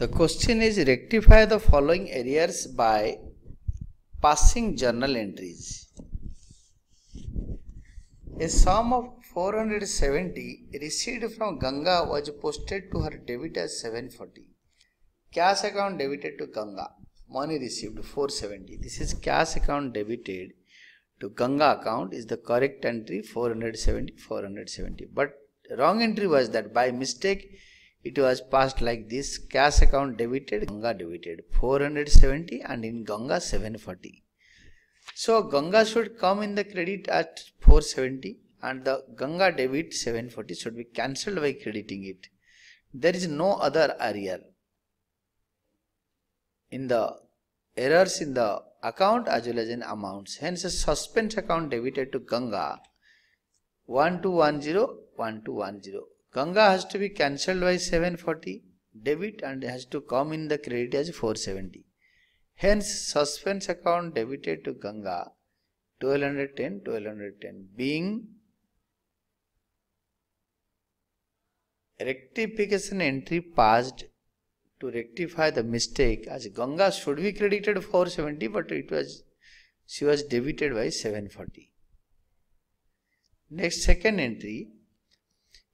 The question is rectify the following errors by passing journal entries. A sum of 470 received from Ganga was posted to her debit as 740. Cash account debited to Ganga. Money received 470. This is cash account debited to Ganga account is the correct entry 470 470. But wrong entry was that by mistake it was passed like this cash account debited Ganga debited 470 and in Ganga 740. So Ganga should come in the credit at 470 and the Ganga debit 740 should be cancelled by crediting it. There is no other error. In the errors in the account as well as in amounts. Hence a suspense account debited to Ganga 1210 1210. Ganga has to be cancelled by 740 debit and has to come in the credit as 470. Hence, suspense account debited to Ganga 1210 1210 being rectification entry passed to rectify the mistake as Ganga should be credited 470 but it was she was debited by 740. Next second entry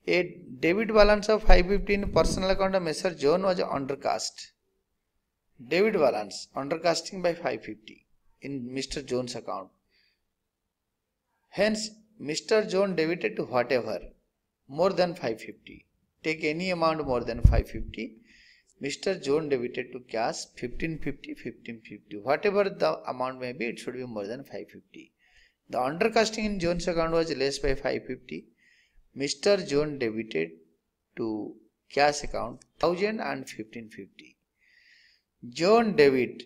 a debit balance of 550 in personal account of Mr. John was undercast. Debit balance undercasting by 550 in Mr. Jones account. Hence, Mr. John debited to whatever more than 550. Take any amount more than 550. Mr. John debited to cash 1550 1550. Whatever the amount may be, it should be more than 550. The undercasting in Jones account was less by 550 Mr. John debited to cash account 1000 and 1550. John debit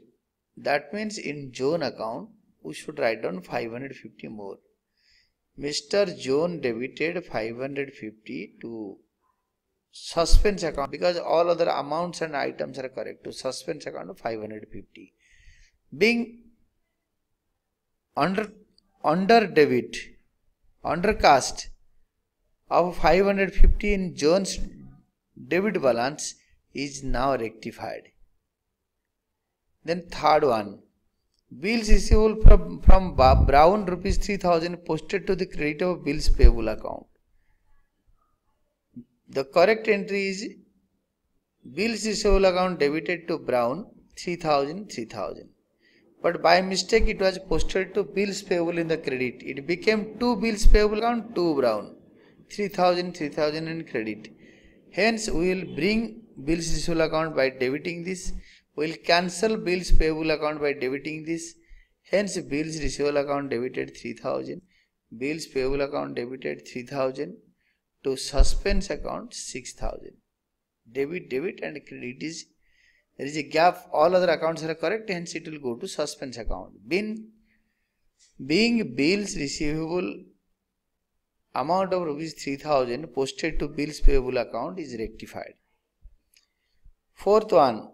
that means in John account we should write down 550 more. Mr. John debited 550 to suspense account because all other amounts and items are correct to suspense account of 550 being under under debit undercast of 550 in Jones debit balance is now rectified. Then third one, bills receivable from, from Brown rupees 3000 posted to the credit of bills payable account. The correct entry is bills receivable account debited to Brown 3000 3000 but by mistake it was posted to bills payable in the credit. It became to bills payable account, to Brown. 3000 3000 in credit. Hence we will bring bills receivable account by debiting this. We will cancel bills payable account by debiting this. Hence bills receivable account debited 3000 bills payable account debited 3000 to suspense account 6000 debit debit and credit is there is a gap. All other accounts are correct hence it will go to suspense account. Being being bills receivable amount of rupees 3000 posted to bills payable account is rectified. Fourth one,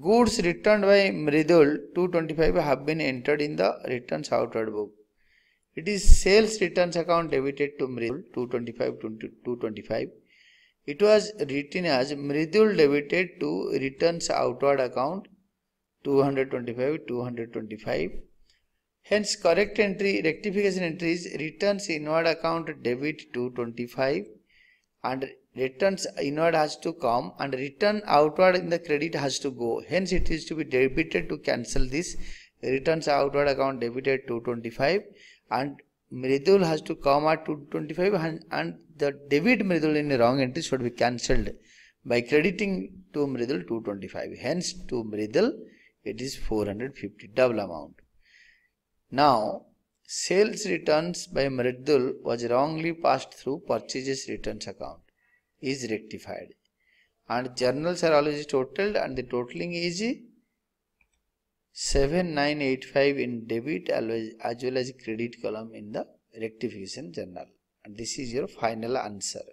goods returned by Mridul 225 have been entered in the returns outward book. It is sales returns account debited to Mridul 225 225. It was written as Mridul debited to returns outward account 225 225 hence correct entry rectification entry is returns inward account debit 225 and returns inward has to come and return outward in the credit has to go. Hence it is to be debited to cancel this. Returns outward account debited 225 and Mridul has to come at 225 and, and the debit Mridul in the wrong entry should be cancelled by crediting to Mridul 225 hence to Mridul it is 450 double amount. Now sales returns by Mridul was wrongly passed through purchases returns account is rectified and journals are always totaled and the totaling is 7985 in debit as well as credit column in the rectification journal and this is your final answer.